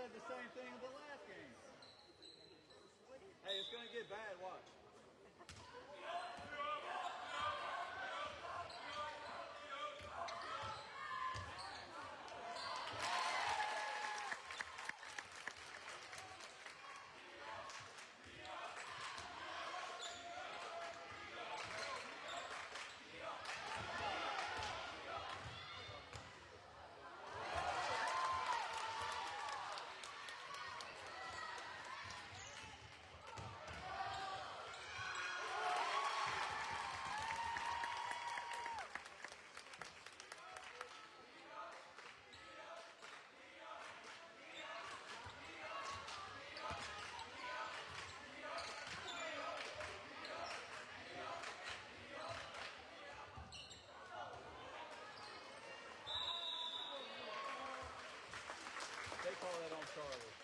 said the same thing in the last game. Hey, it's going to get bad. Watch. Charlie.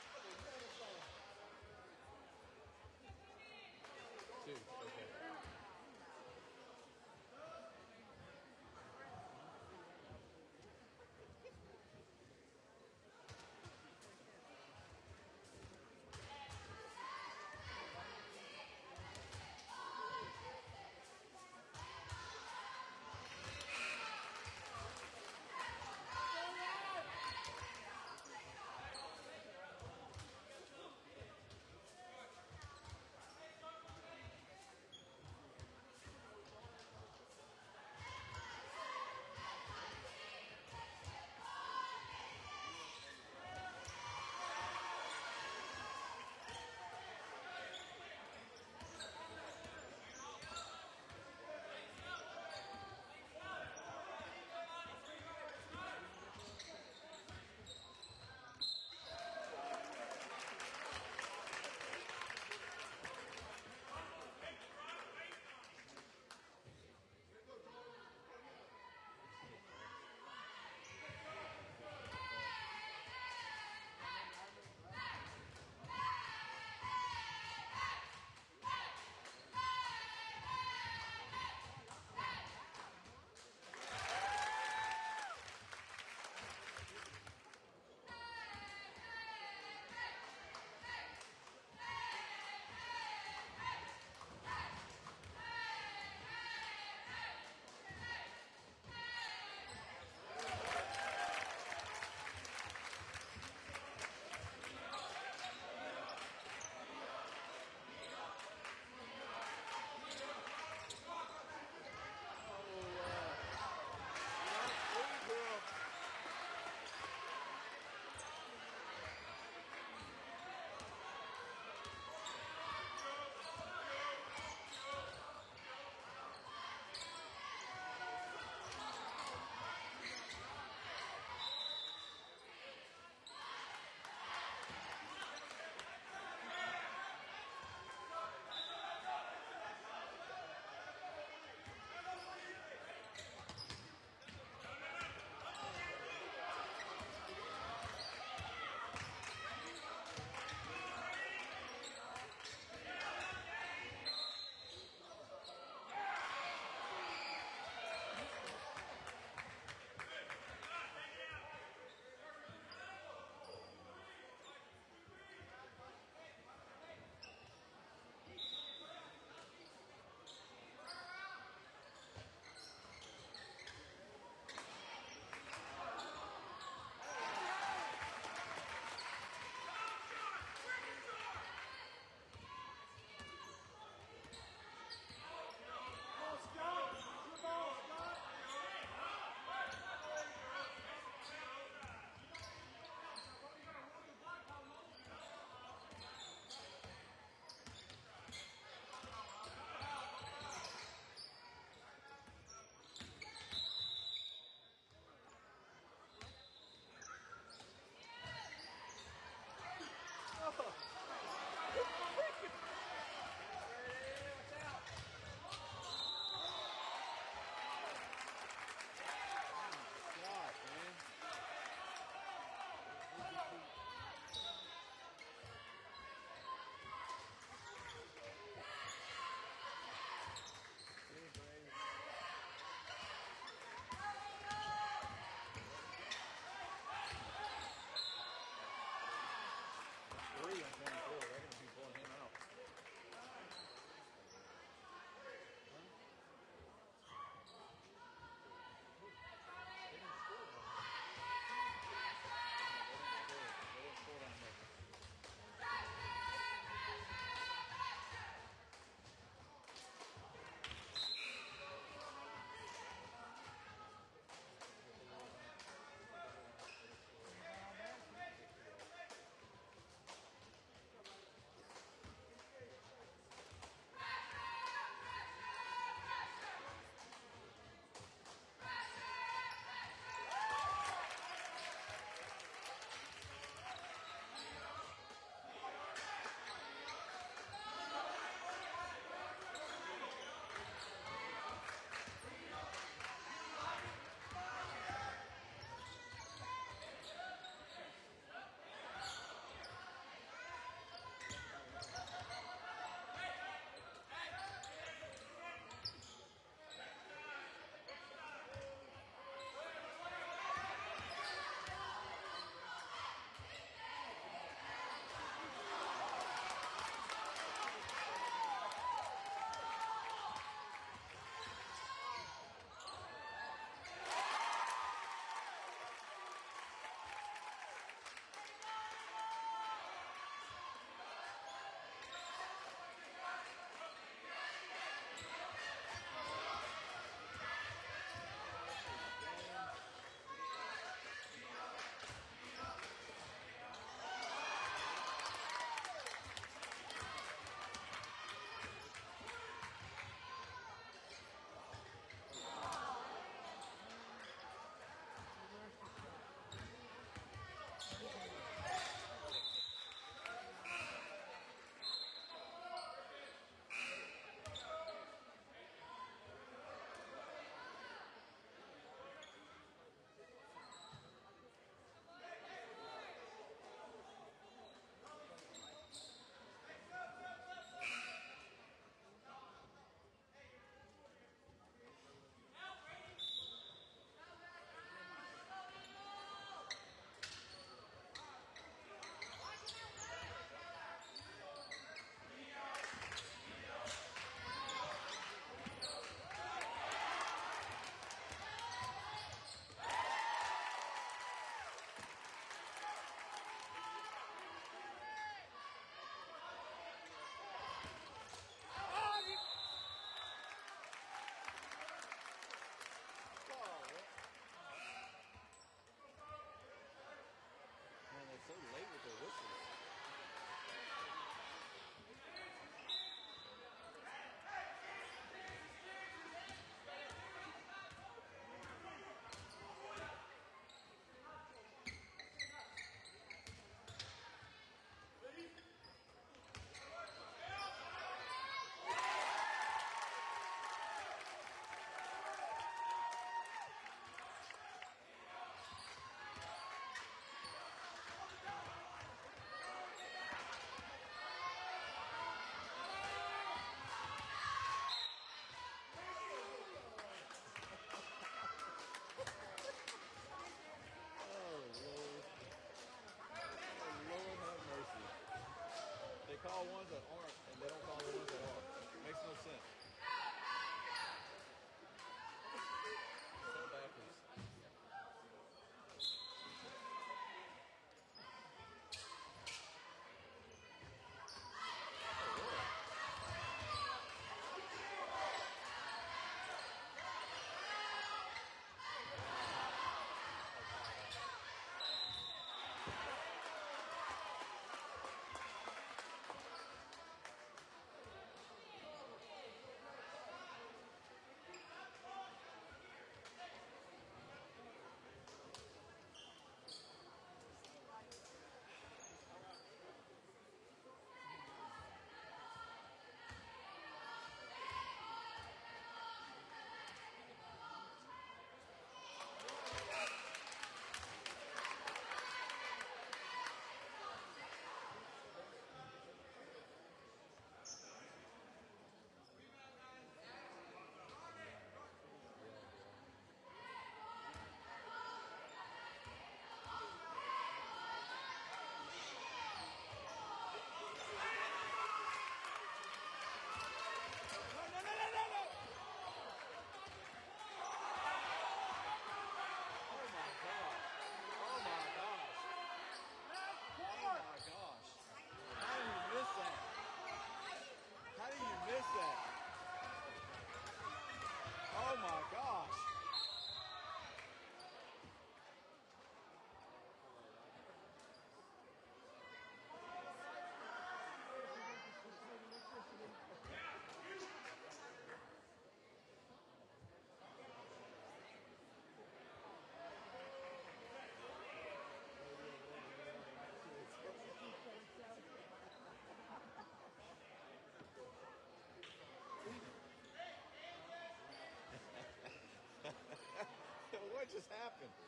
Just happened?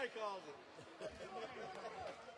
He calls it.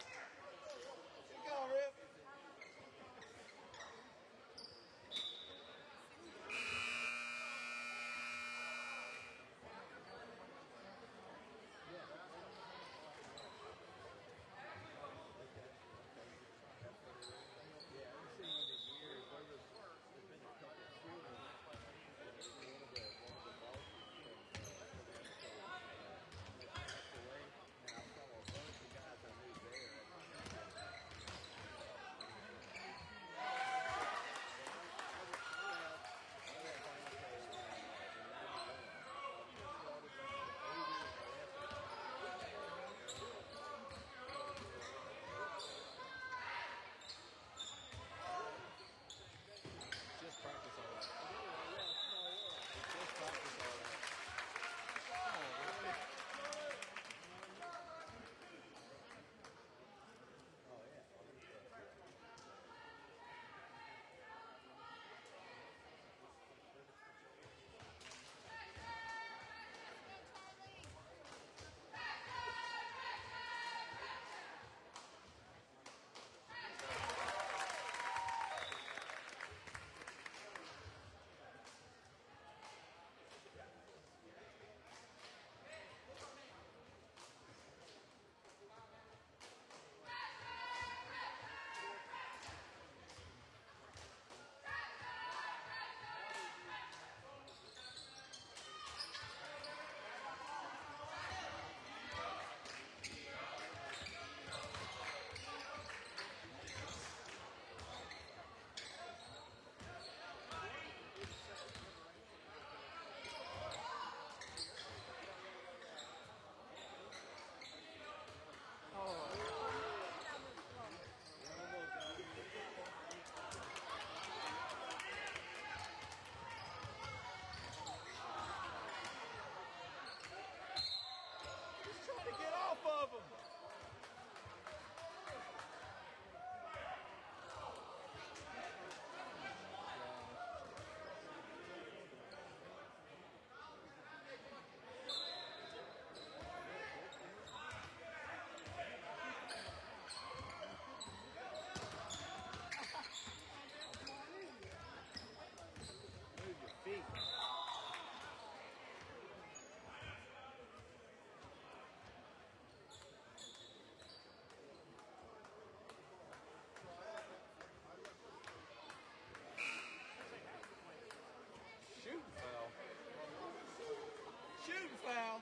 foul.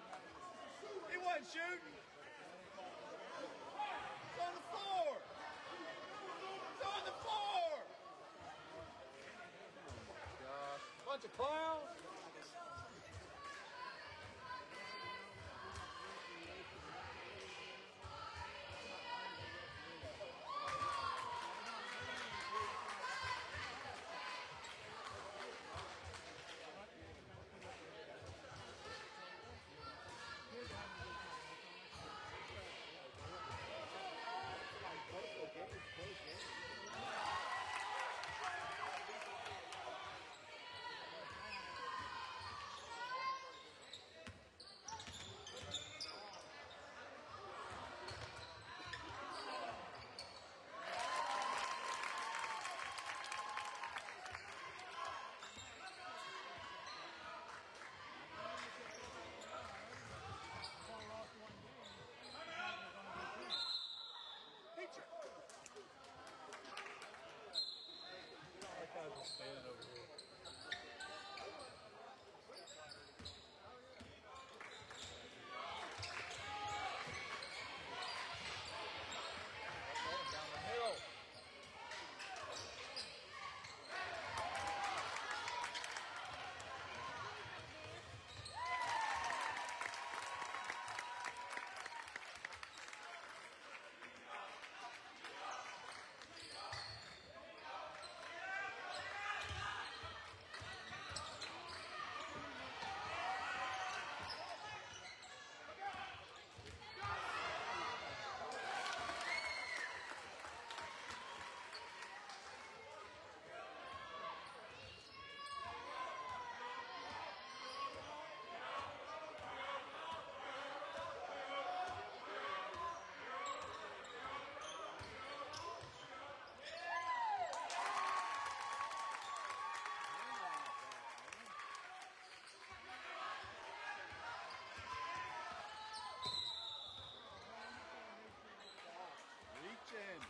He wasn't shooting. It's on the floor. It's on the floor. Oh my gosh! Bunch of clowns. Here. Down Legend.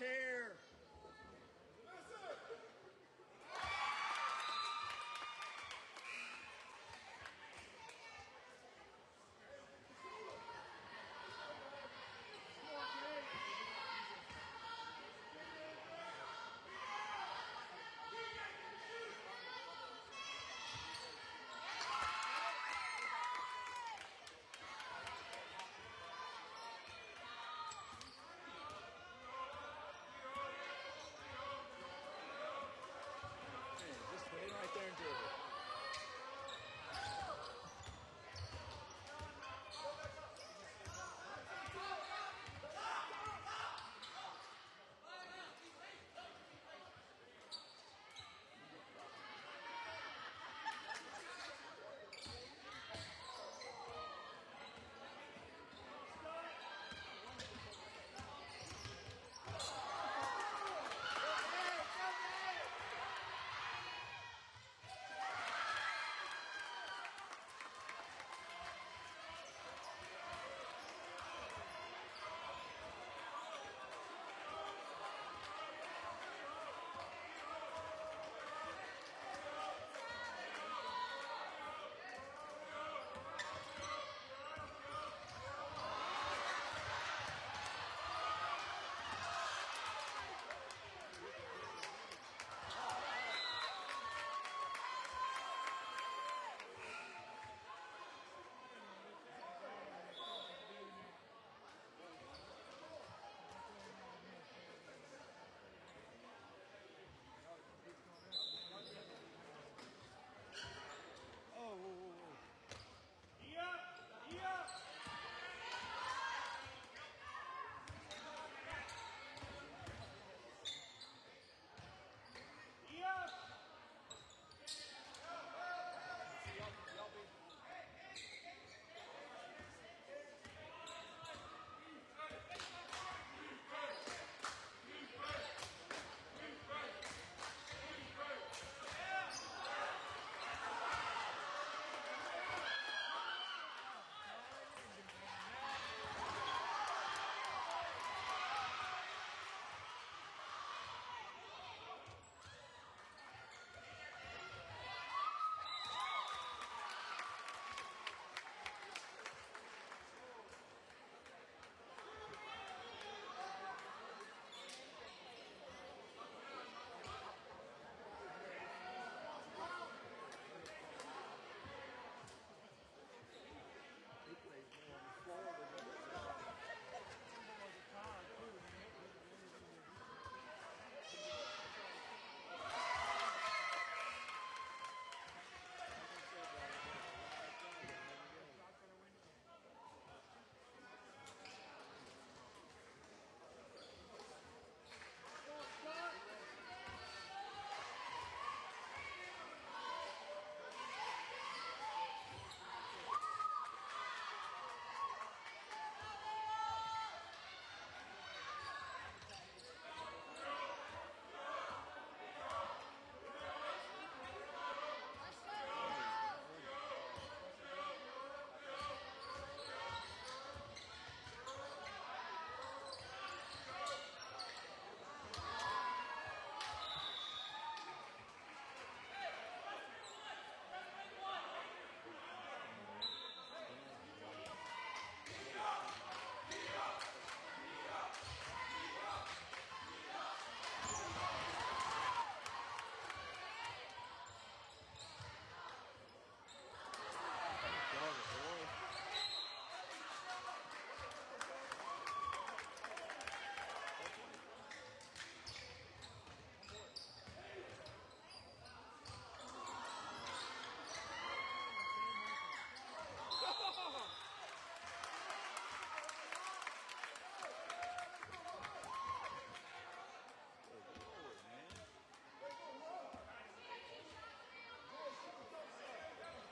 chair.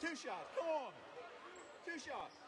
Two shots. Come on. Two shots.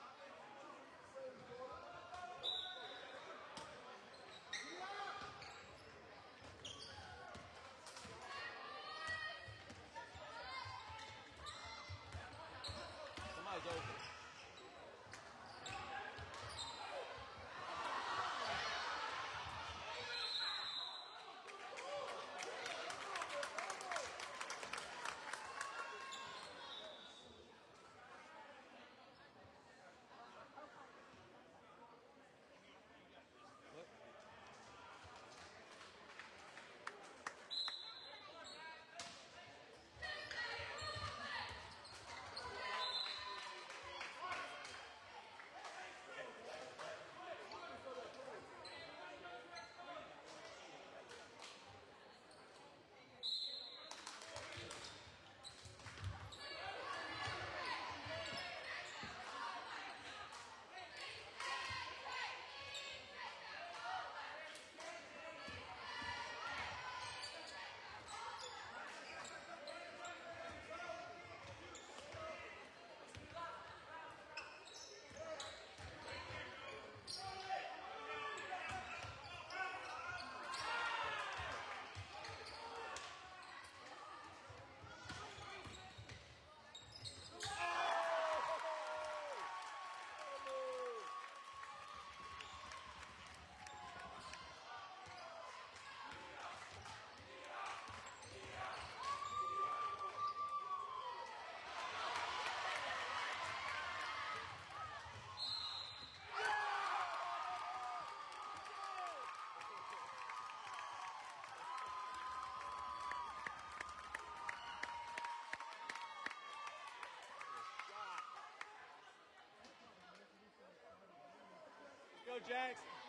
Go, Jax.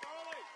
Charlie.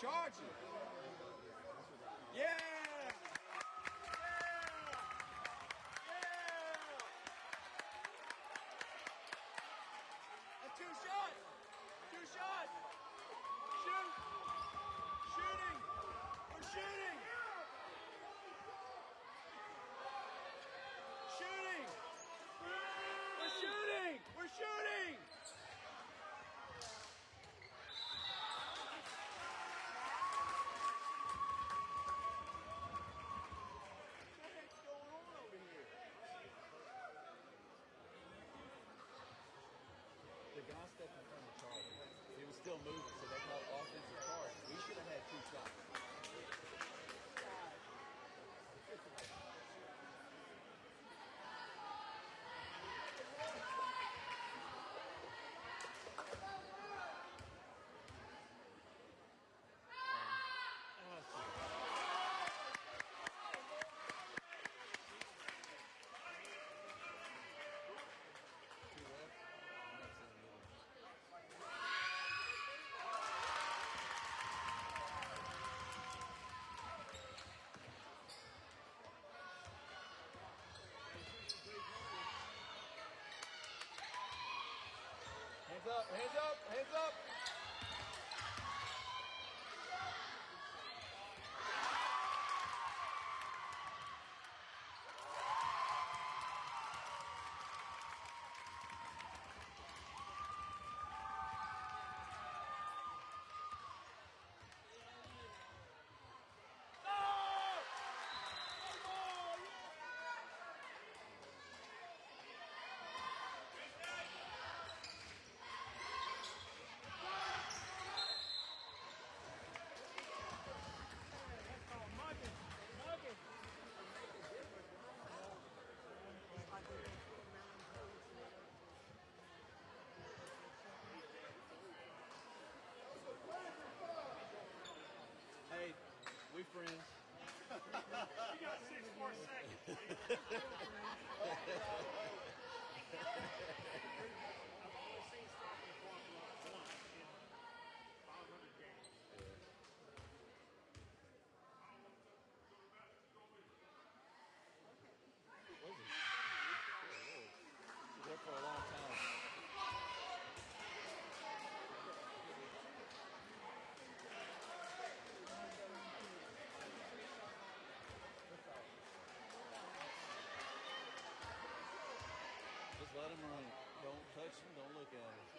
charge you. moving. Hands up, hands up, hands up. friends. you got six more seconds. Run. Don't look at him.